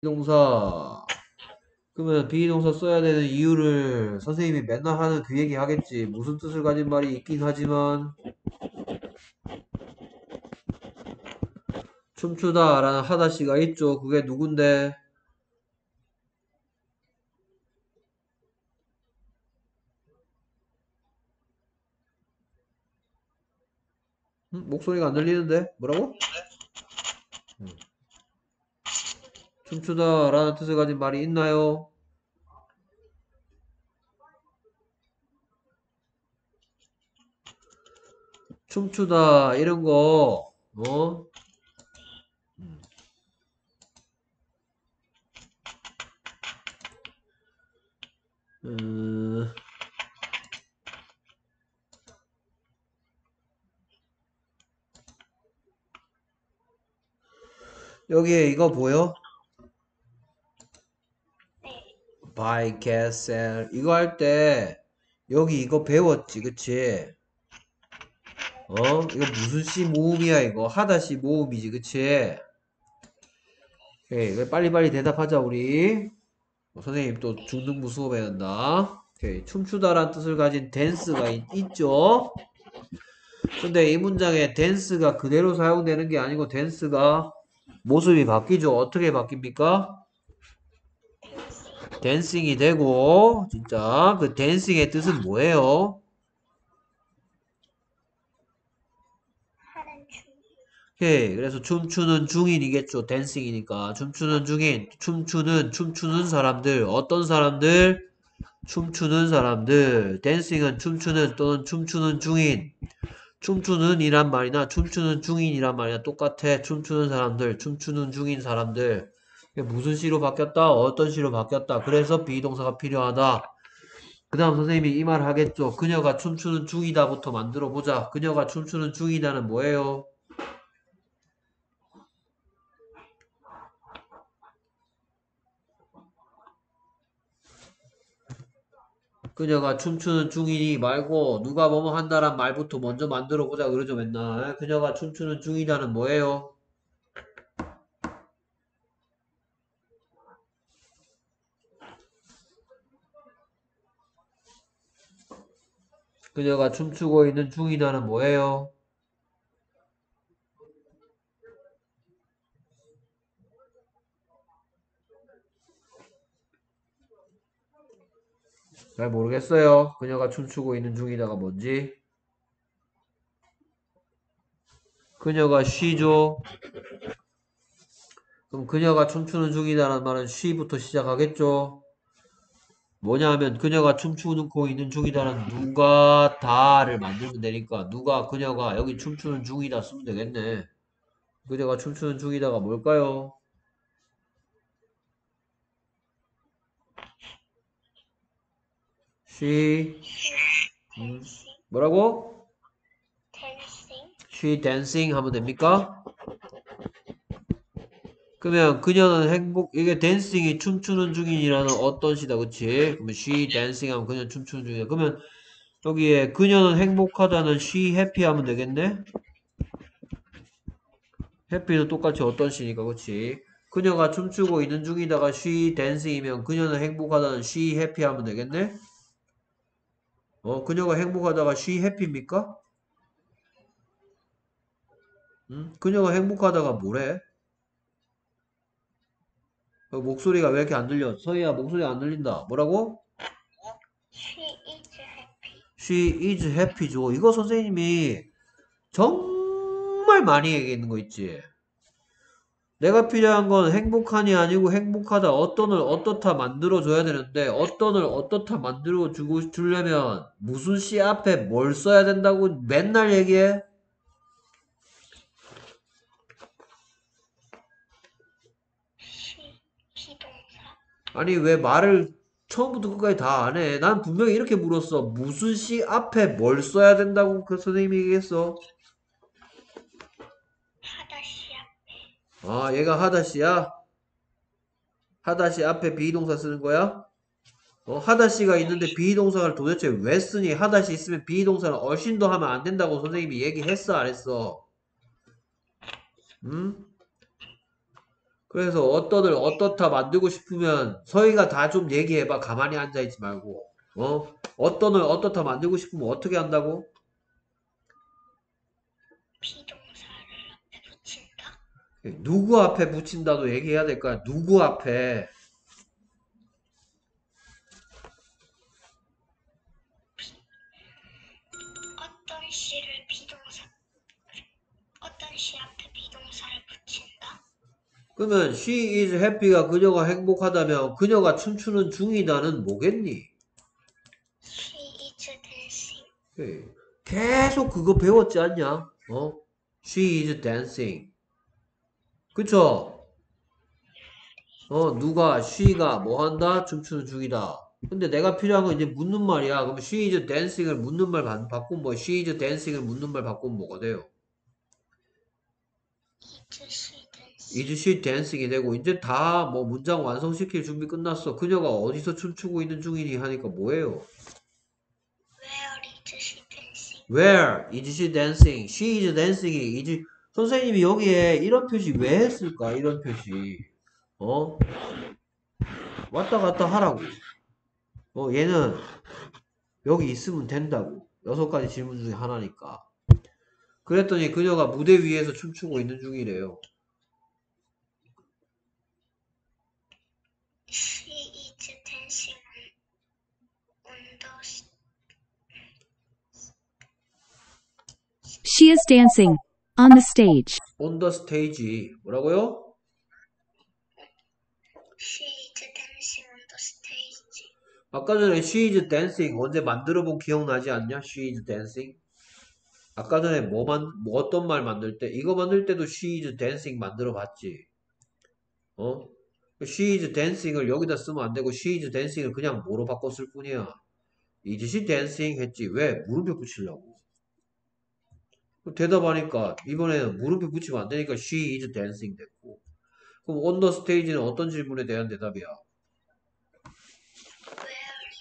비동사. 그러면 비동사 써야 되는 이유를 선생님이 맨날 하는 그 얘기 하겠지. 무슨 뜻을 가진 말이 있긴 하지만 춤추다 라는 하다시가 있죠. 그게 누군데? 음, 목소리가 안 들리는데? 뭐라고? 음. 춤추다 라는 뜻을 가진 말이 있나요? 춤추다 이런 거 어? 음. 음. 여기에 이거 보여? Buy, get, sell 이거 할 때 여기 이거 배웠지 그치? 어? 이거 무슨 시 모음이야 이거 하다시 모음이지 그치? 오케이 이거 빨리빨리 대답하자 우리 어, 선생님 또 중등부 수업해야 한다 오케이 춤추다란 뜻을 가진 댄스가 있, 있죠? 근데 이 문장에 댄스가 그대로 사용되는 게 아니고 댄스가 모습이 바뀌죠 어떻게 바뀝니까? 댄싱이 되고 진짜 그 댄싱의 뜻은 뭐예요? 오케이 그래서 춤추는 중인이겠죠. 댄싱이니까. 춤추는 중인 춤추는 춤추는 사람들. 어떤 사람들? 춤추는 사람들. 댄싱은 춤추는 또는 춤추는 중인. 춤추는 이란 말이나 춤추는 중인이란 말이나 똑같아. 춤추는 사람들 춤추는 중인 사람들 무슨 시로 바뀌었다? 어떤 시로 바뀌었다? 그래서 비동사가 필요하다. 그 다음 선생님이 이 말 하겠죠. 그녀가 춤추는 중이다부터 만들어 보자. 그녀가 춤추는 중이다는 뭐예요? 그녀가 춤추는 중이니 말고 누가 뭐뭐 한다란 말부터 먼저 만들어 보자 그러죠 맨날. 그녀가 춤추는 중이다는 뭐예요? 그녀가 춤추고 있는 중이다는 뭐예요? 잘 모르겠어요. 그녀가 춤추고 있는 중이다가 뭔지. 그녀가 쉬죠. 그럼 그녀가 춤추는 중이다라는 말은 쉬부터 시작하겠죠. 뭐냐 하면 그녀가 춤추고 있는 중이다는 누가 다를 만들면 되니까 누가 그녀가 여기 춤추는 중이다 쓰면 되겠네. 그녀가 춤추는 중이다가 뭘까요? she 음. 뭐라고? 댄싱. she dancing 하면 됩니까? 그러면 그녀는 행복 이게 댄싱이 춤추는 중이라는 어떤 시다 그치? 그러면 she dancing 하면 그녀는 춤추는 중이다 그러면 여기에 그녀는 행복하다는 she happy 하면 되겠네? happy도 똑같이 어떤 시니까 그치? 그녀가 춤추고 있는 중이다가 she dancing이면 그녀는 행복하다는 she happy 하면 되겠네? 어 그녀가 행복하다가 she happy입니까? 응? 그녀가 행복하다가 뭐래? 어, 목소리가 왜 이렇게 안 들려? 서희야 목소리 안 들린다. 뭐라고? She is happy. She is happy죠. 이거 선생님이 정말 많이 얘기했는 거 있지. 내가 필요한 건 행복하니 아니고 행복하다. 어떤을 어떻다 만들어줘야 되는데 어떤을 어떻다 만들어주고 주려면 무슨 시 앞에 뭘 써야 된다고 맨날 얘기해? 아니 왜 말을 처음부터 끝까지 다 안 해? 난 분명히 이렇게 물었어. 무슨 시 앞에 뭘 써야 된다고 그 선생님이 얘기했어? 하다시 앞에. 아, 얘가 하다시야? 하다시 앞에 비동사 쓰는 거야? 어, 하다시가 있는데 비동사를 도대체 왜 쓰니? 하다시 있으면 비동사는 얼씬도 하면 안 된다고 선생님이 얘기했어, 안 했어? 응? 그래서 어떤을 어떻다 만들고 싶으면 서희가 다 좀 얘기해봐. 가만히 앉아있지 말고. 어? 어떤을 어떻다 만들고 싶으면 어떻게 한다고? 비동사를 앞에 붙인다. 누구 앞에 붙인다도 얘기해야 될 거야. 누구 앞에. 어떤 시를 비동사 어떤 시 앞에 비동사를 붙인다. 그러면 she is happy가 그녀가 행복하다면 그녀가 춤추는 중이다는 뭐겠니? She is dancing. 예. 계속 그거 배웠지 않냐? 어? She is dancing. 그쵸? 어, 누가, she가 뭐 한다? 춤추는 중이다. 근데 내가 필요한 건 이제 묻는 말이야. 그럼 she is dancing을 묻는 말 바- 바꾸면 뭐, she is dancing을 묻는 말 바꾸면 뭐가 돼요? Is she? Is she dancing이 되고, 이제 다 뭐 문장 완성시킬 준비 끝났어. 그녀가 어디서 춤추고 있는 중이니 하니까 뭐예요? Where is she dancing? Where is she dancing? She is dancing이 is 선생님이 여기에 이런 표시 왜 했을까? 이런 표시 어? 왔다 갔다 하라고 어 얘는 여기 있으면 된다고 여섯 가지 질문 중에 하나니까 그랬더니 그녀가 무대 위에서 춤추고 있는 중이래요 She is dancing on, on the She is dancing on the stage. on the stage 뭐라고요? She is dancing on the stage. 아까 전에 she is dancing 언제 만들어 본 기억나지 않냐? she is dancing 아까 전에 뭐 만, 뭐 어떤 말 만들 때 이거 만들 때도 she is dancing 만들어 봤지 어? She is dancing을 여기다 쓰면 안 되고 she is dancing을 그냥 뭐로 바꿨을 뿐이야 is she dancing 했지 왜? 무릎에 붙이려고 대답하니까 이번에는 무릎에 붙이면 안 되니까 she is dancing 됐고 그럼 on the stage는 어떤 질문에 대한 대답이야?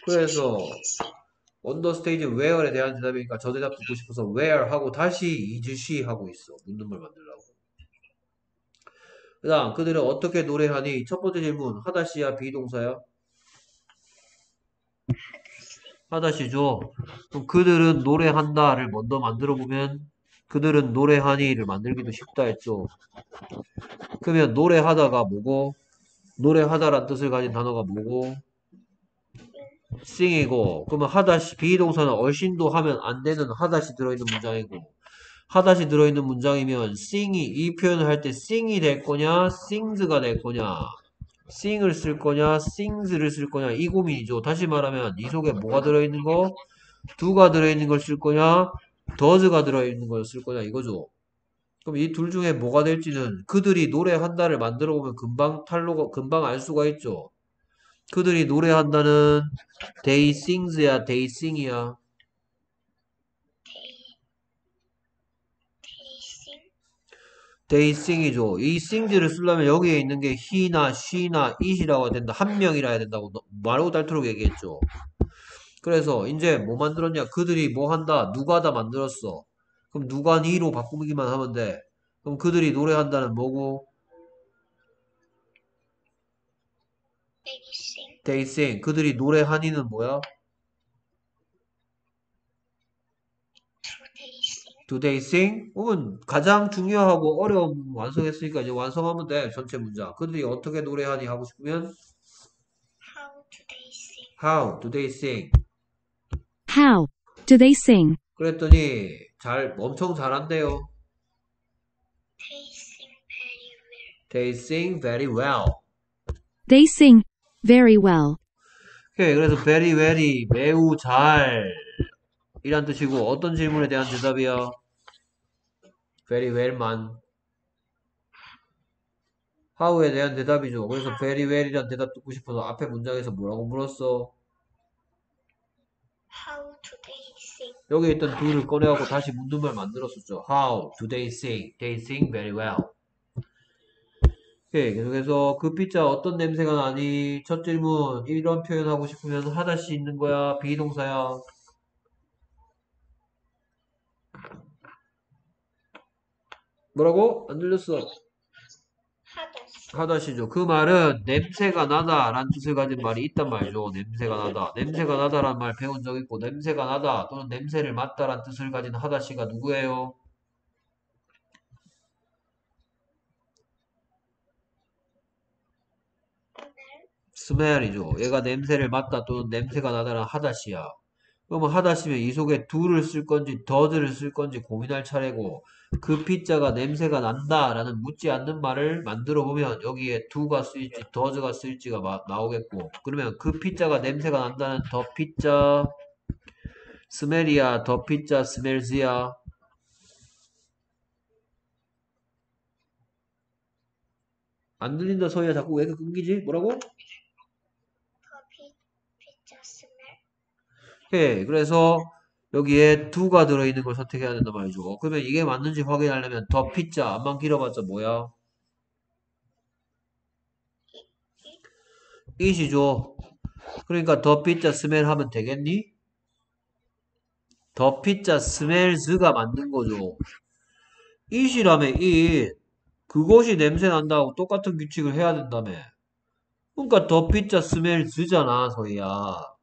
그래서 on the stage where에 대한 대답이니까 저 대답 듣고 싶어서 where 하고 다시 is she 하고 있어 묻는 말 만들라고 그 다음 그들은 어떻게 노래하니? 첫 번째 질문 하다시야 비동사야 하다시죠. 그럼 그들은 노래한다를 먼저 만들어 보면 그들은 노래하니를 만들기도 쉽다 했죠. 그러면 노래하다가 뭐고? 노래하다란 뜻을 가진 단어가 뭐고? sing이고. 그러면 하다시 비동사는 얼씬도 하면 안 되는 하다시 들어있는 문장이고 하다시 들어있는 문장이면 sing이 이 표현을 할 때 sing이 될 거냐 sings가 될 거냐 sing을 쓸 거냐 sings를 쓸 거냐 이 고민이죠. 다시 말하면 이 속에 뭐가 들어있는 거? do가 들어있는 걸 쓸 거냐 does가 들어있는 걸 쓸 거냐 이거죠. 그럼 이 둘 중에 뭐가 될지는 그들이 노래한다를 만들어 보면 금방 탈로가 금방 알 수가 있죠. 그들이 노래한다는 they sings야 they sing이야 They, they sing. They sing이죠. 이 sings를 쓰려면 여기에 있는 게 he나 she나 it이라고 해야 된다. 한 명이라 해야 된다고 너- 말하고 닳도록 얘기했죠. 그래서 이제 뭐 만들었냐? 그들이 뭐 한다? 누가다 만들었어? 그럼 누가 니로 바꾸기만 하면 돼. 그럼 그들이 노래한다는 뭐고? They sing. they sing. 그들이 노래하니는 뭐야 Do they sing? Do they sing? 그러면 가장 중요하고 어려운 완성했으니까 이제 완성하면 돼. 전체 문장. 그들이 어떻게 노래하니 하고 싶으면 How do they sing? How do they sing? How do they sing? 그랬더니 잘 엄청 잘한대요. They sing very well. They sing very well. They sing very well. 오케이. 그래서 very well이 매우 잘 이란 뜻이고 어떤 질문에 대한 대답이야? Very well만 how에 대한 대답이죠. 그래서 very well이란 대답 듣고 싶어서 앞에 문장에서 뭐라고 물었어? How do they sing? 여기 있던 do를 꺼내갖고 다시 묻는 말 만들었었죠. How do they sing? They sing very well. 오케이, 계속해서 그 피자 어떤 냄새가 나니? 첫 질문, 이런 표현하고 싶으면 하다시 있는 거야? 비동사야? 뭐라고? 안 들렸어. 하다 하다시. 하다시죠. 그 말은 냄새가 나다라는 뜻을 가진 말이 있단 말이죠. 냄새가 나다. 냄새가 나다라는 말 배운 적 있고 냄새가 나다 또는 냄새를 맡다라는 뜻을 가진 하다시가 누구예요? 스멜이죠. 얘가 냄새를 맡다 또는 냄새가 나다라는 하다시야. 그러면 하다시면 이 속에 do를 쓸 건지 does를 쓸 건지 고민할 차례고 그 피자가 냄새가 난다 라는 묻지 않는 말을 만들어 보면 여기에 do가 쓰일지 does가 쓰일지가 마- 나오겠고 그러면 그 피자가 냄새가 난다는 더 피자 스멜이야 더 피자 스멜즈야 안 들린다 서희야 자꾸 왜 이렇게 끊기지? 뭐라고? 커피 피자 스 멜. 해. 그래서 여기에 do가 들어있는 걸 선택해야 된단 말이죠. 그러면 이게 맞는지 확인하려면 더 피자 안만 길어봤자 뭐야? it이죠. 그러니까 더 피자 스멜 하면 되겠니? 더 피자 스멜즈가 맞는 거죠. it이라면 it 그것이 냄새 난다고 똑같은 규칙을 해야 된다며. 그러니까 the pizza smells잖아, 서희야.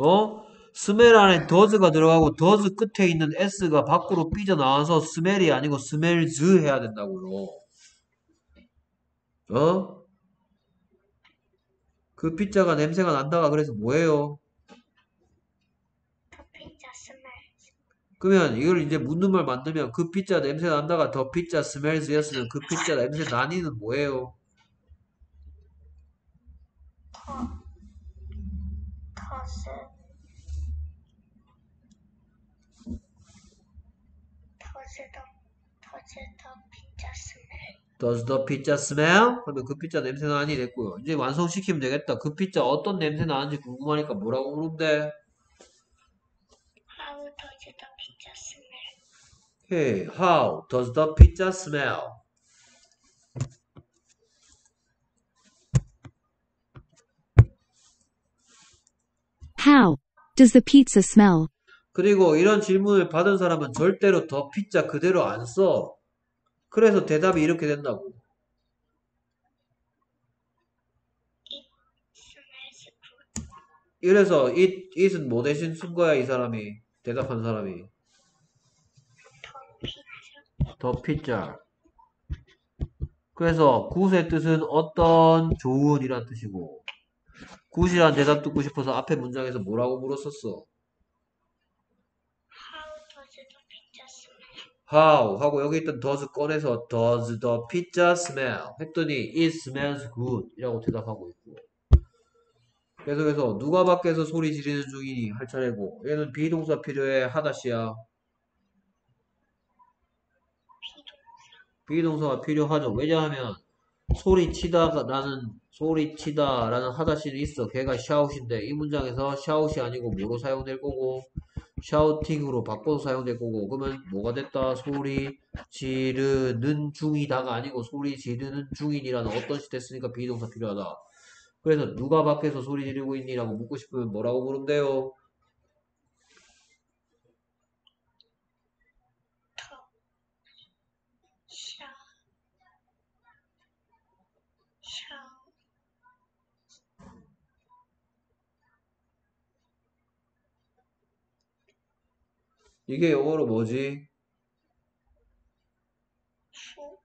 어? smell 안에 does가 들어가고 does 끝에 있는 s가 밖으로 삐져나와서 smell이 아니고 smells 해야 된다고요. 어? 그 피자가 냄새가 난다가 그래서 뭐예요? 더 피자 스멜. 그러면 이걸 이제 묻는 말 만들면 그 피자 냄새 난다가 더 피자 스멜즈였으면 그 피자 냄새 나니는 뭐예요? 더 스멜. Does the pizza smell? 그러면 그 피자 냄새 나니 됐고요. 이제 완성시키면 되겠다. 그 피자 어떤 냄새 나는지 궁금하니까 뭐라고 돼? How does the pizza smell? Hey, how does the pizza smell? How does the pizza smell? 그리고 이런 질문을 받은 사람은 절대로 더 피자 그대로 안 써. 그래서 대답이 이렇게 된다고. 이래서 it, it은 뭐 대신 쓴 거야, 이 사람이. 대답한 사람이. 더 피자. 그래서 굿의 뜻은 어떤 좋은이란 뜻이고 굿이란 대답 듣고 싶어서 앞에 문장에서 뭐라고 물었었어? How 하고 여기 있던 does 꺼내서 does the pizza smell? 했더니 it smells good 이라고 대답하고 있고. 계속해서 누가 밖에서 소리 지르는 중이니? 할 차례고. 얘는 비동사 필요해. 하다시야. 비동사가 필요하죠. 왜냐하면 소리 치다라는 소리치다 라는 하다시는 있어 걔가 shout인데 이 문장에서 샤웃이 아니고 뭐로 사용될 거고 shouting으로 바꿔서 사용될 거고 그러면 뭐가 됐다 소리 지르는 중이다가 아니고 소리 지르는 중인이라는 어떤 시 됐으니까 비동사 필요하다 그래서 누가 밖에서 소리 지르고 있니? 라고 묻고 싶으면 뭐라고 돼요? 더 샤. 샤. 이게 영어로 뭐지? 후.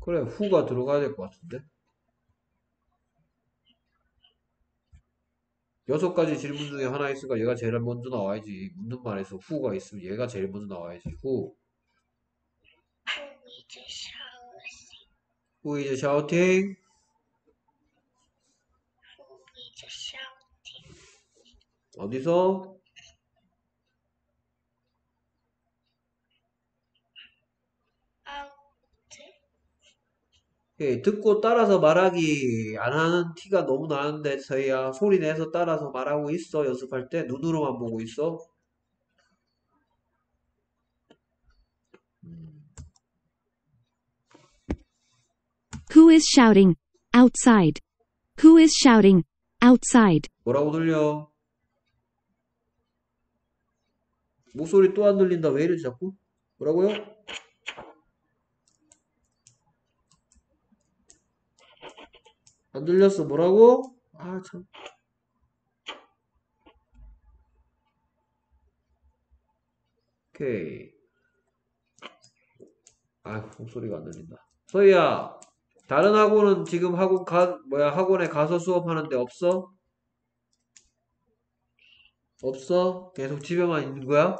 그래 후가 들어가야 될 것 같은데 여섯 가지 질문 중에 하나 있으니까 얘가 제일 먼저 나와야지 묻는 말에서 후가 있으면 얘가 제일 먼저 나와야지 후? Who is shouting? 어디서? 예, 듣고 따라서 말하기 안 하는 티가 너무 나는데 저희야 소리 내서 따라서 말하고 있어 연습할 때 눈으로만 보고 있어 음, Who is shouting? Outside. Who is shouting? Outside. 뭐라고 들려? 목소리 또 안 들린다 왜 이러지 자꾸? 뭐라고요? 안 들렸어. 뭐라고? 아, 참. 오케이. 아, 목소리가 안 들린다. 서희야, 다른 학원은 지금 학원 가, 뭐야, 학원에 가서 수업하는데 없어? 없어? 계속 집에만 있는 거야?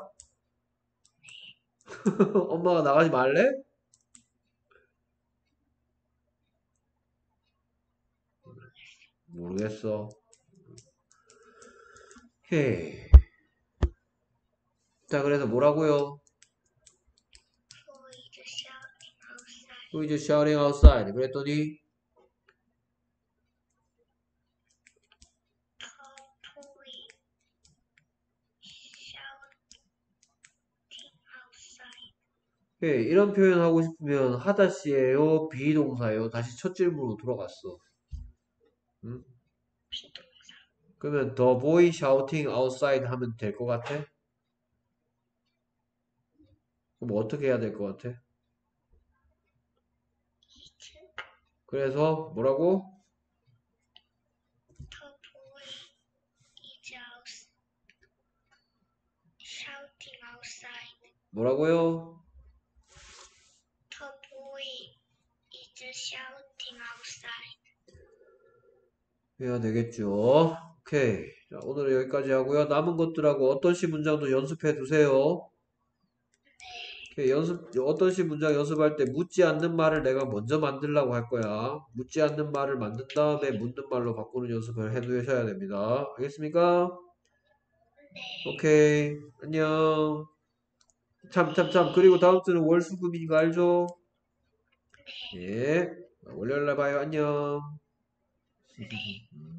엄마가 나가지 말래? 모르겠어. 오케이. 자, 그래서 뭐라고요? Who is shouting outside? 그랬더니? 오케이. 이런 표현 하고 싶으면 하다시예요, 비동사예요. 다시 첫 질문으로 돌아갔어. 응? 비동사. 그러면 the boy shouting outside 하면 될 것 같아? 그럼 어떻게 해야 될 것 같아? 그래서 뭐라고? the boy is out shouting outside. 뭐라고요? The boy is shouting outside. 해야 되겠죠. 오케이. 자, 오늘은 여기까지 하고요. 남은 것들하고 어떤 시 문장도 연습해 두세요. 오케이. 연습, 어떤 시 문장 연습할 때 묻지 않는 말을 내가 먼저 만들라고 할 거야. 묻지 않는 말을 만든 다음에 묻는 말로 바꾸는 연습을 해 두셔야 됩니다. 알겠습니까? 오케이. 안녕. 참, 참, 참. 그리고 다음 주는 월수금인 거 알죠? 예. 월요일 날 봐요. 안녕. 음.